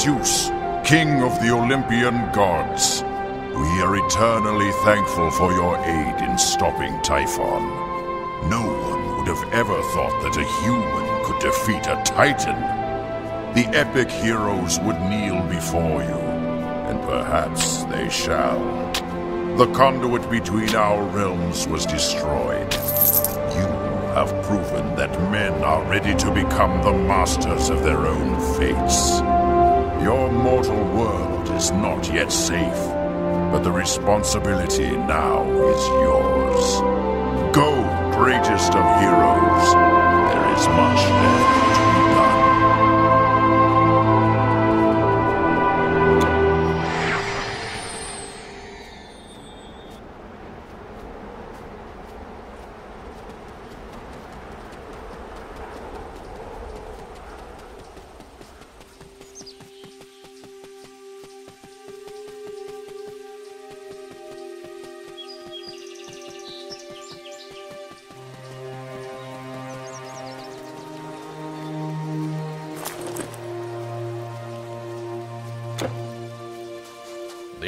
Zeus, king of the Olympian gods. We are eternally thankful for your aid in stopping Typhon. No one would have ever thought that a human could defeat a titan. The epic heroes would kneel before you, and perhaps they shall. The conduit between our realms was destroyed. You have proven that men are ready to become the masters of their own fates. Your mortal world is not yet safe, but the responsibility now is yours. Go, greatest of heroes. There is much left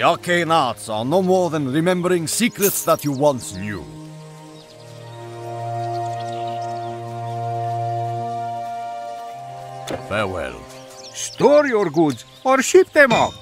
The arcane arts are no more than remembering secrets that you once knew. Farewell. Store your goods or ship them out.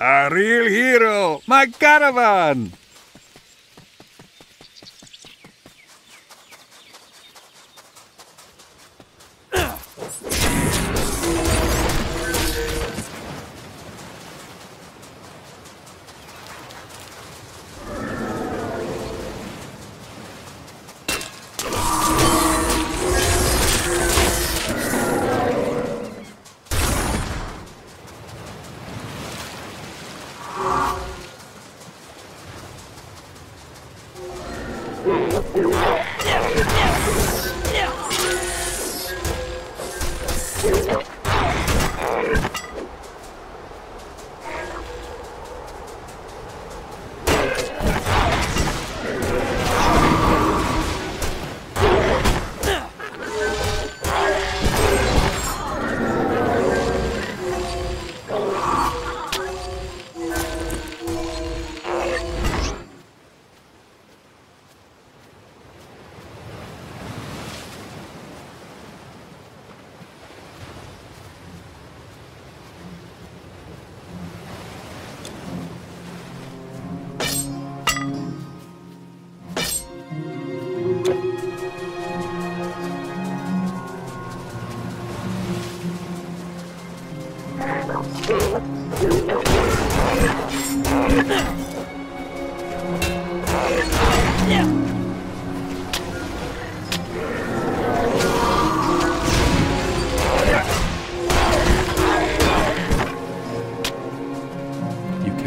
A real hero, my caravan.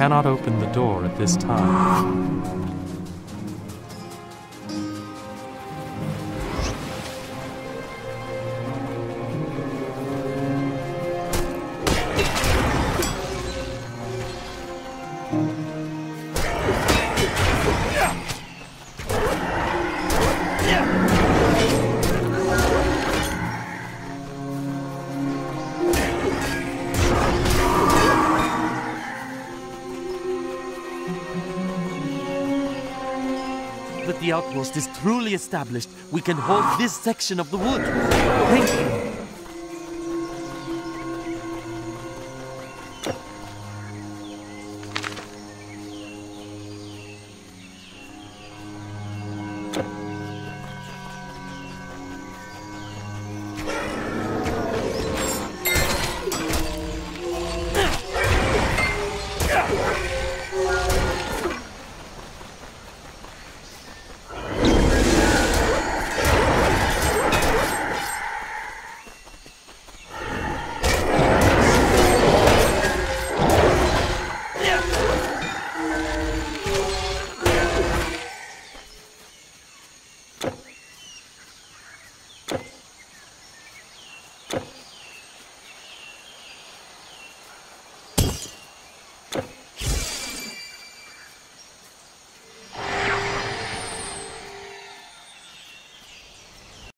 Cannot open the door at this time. The outpost is truly established, we can hold this section of the wood. Thank you.